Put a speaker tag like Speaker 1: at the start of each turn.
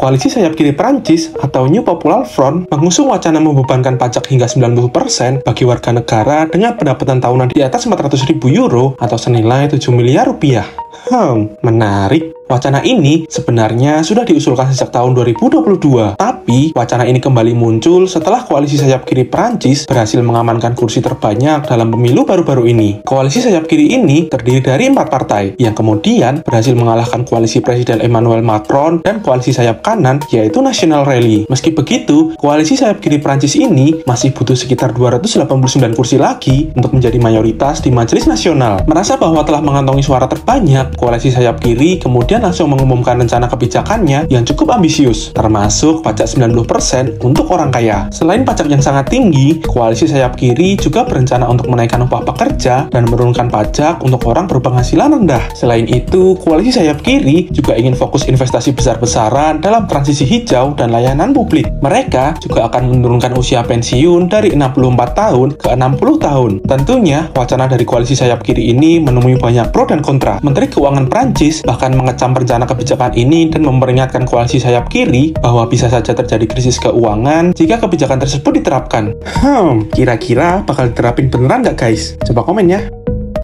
Speaker 1: Koalisi sayap kiri Prancis atau New Popular Front mengusung wacana membebankan pajak hingga 90% bagi warga negara dengan pendapatan tahunan di atas 400 ribu euro atau senilai 7 miliar rupiah. Hmm, menarik. Wacana ini sebenarnya sudah diusulkan sejak tahun 2022, tapi wacana ini kembali muncul setelah koalisi sayap kiri Prancis berhasil mengamankan kursi terbanyak dalam pemilu baru-baru ini. Koalisi sayap kiri ini terdiri dari empat partai, yang kemudian berhasil mengalahkan koalisi Presiden Emmanuel Macron dan koalisi sayap kanan, yaitu National Rally. Meski begitu, koalisi sayap kiri Prancis ini masih butuh sekitar 289 kursi lagi untuk menjadi mayoritas di Majelis Nasional. Merasa bahwa telah mengantongi suara terbanyak, koalisi sayap kiri kemudian langsung mengumumkan rencana kebijakannya yang cukup ambisius, termasuk pajak 90% untuk orang kaya. Selain pajak yang sangat tinggi, koalisi sayap kiri juga berencana untuk menaikkan upah pekerja dan menurunkan pajak untuk orang berpenghasilan rendah. Selain itu, koalisi sayap kiri juga ingin fokus investasi besar-besaran dalam transisi hijau dan layanan publik. Mereka juga akan menurunkan usia pensiun dari 64 tahun ke 60 tahun. Tentunya, wacana dari koalisi sayap kiri ini menemui banyak pro dan kontra. Menteri Keuangan Prancis bahkan mengecam rencana kebijakan ini dan memperingatkan koalisi sayap kiri bahwa bisa saja terjadi krisis keuangan jika kebijakan tersebut diterapkan. Hmm, kira-kira bakal diterapin beneran nggak guys? Coba komen ya.